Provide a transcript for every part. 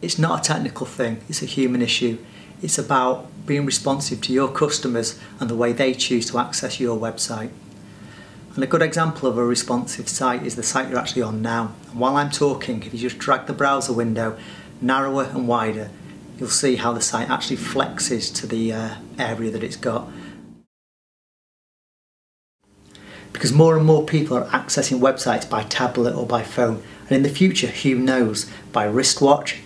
It's not a technical thing, it's a human issue. It's about being responsive to your customers and the way they choose to access your website. And a good example of a responsive site is the site you're actually on now. And while I'm talking, if you just drag the browser window narrower and wider, you'll see how the site actually flexes to the uh, area that it's got. Because more and more people are accessing websites by tablet or by phone, and in the future, who knows, by wristwatch,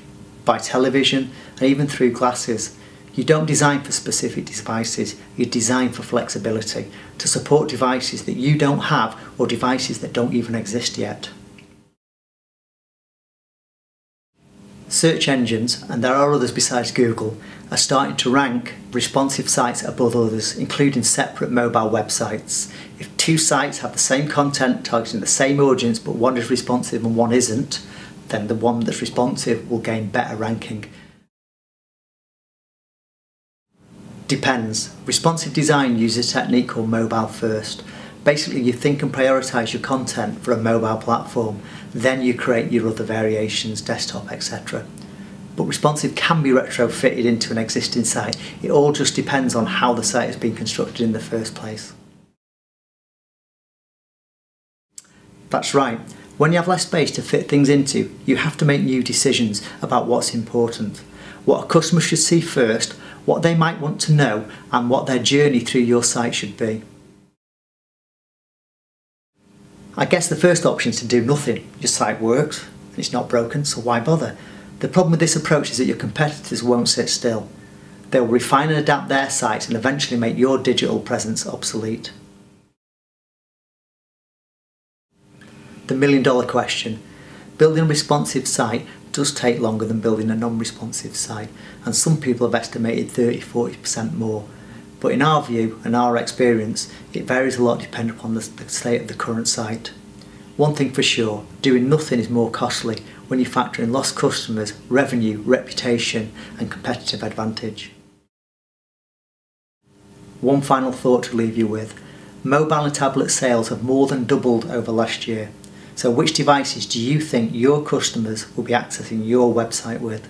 by television, and even through glasses. You don't design for specific devices, you design for flexibility to support devices that you don't have or devices that don't even exist yet. Search engines, and there are others besides Google, are starting to rank responsive sites above others, including separate mobile websites. If two sites have the same content targeting the same audience but one is responsive and one isn't, then the one that's responsive will gain better ranking. Depends. Responsive design uses a technique called mobile first. Basically you think and prioritise your content for a mobile platform, then you create your other variations, desktop, etc. But responsive can be retrofitted into an existing site. It all just depends on how the site has been constructed in the first place. That's right. When you have less space to fit things into, you have to make new decisions about what's important. What a customer should see first what they might want to know and what their journey through your site should be. I guess the first option is to do nothing. Your site works, it's not broken, so why bother? The problem with this approach is that your competitors won't sit still. They'll refine and adapt their sites and eventually make your digital presence obsolete. The million dollar question. Building a responsive site does take longer than building a non-responsive site and some people have estimated 30-40% more. But in our view and our experience, it varies a lot depending upon the, the state of the current site. One thing for sure, doing nothing is more costly when you factor in lost customers, revenue, reputation and competitive advantage. One final thought to leave you with. Mobile and tablet sales have more than doubled over last year. So which devices do you think your customers will be accessing your website with?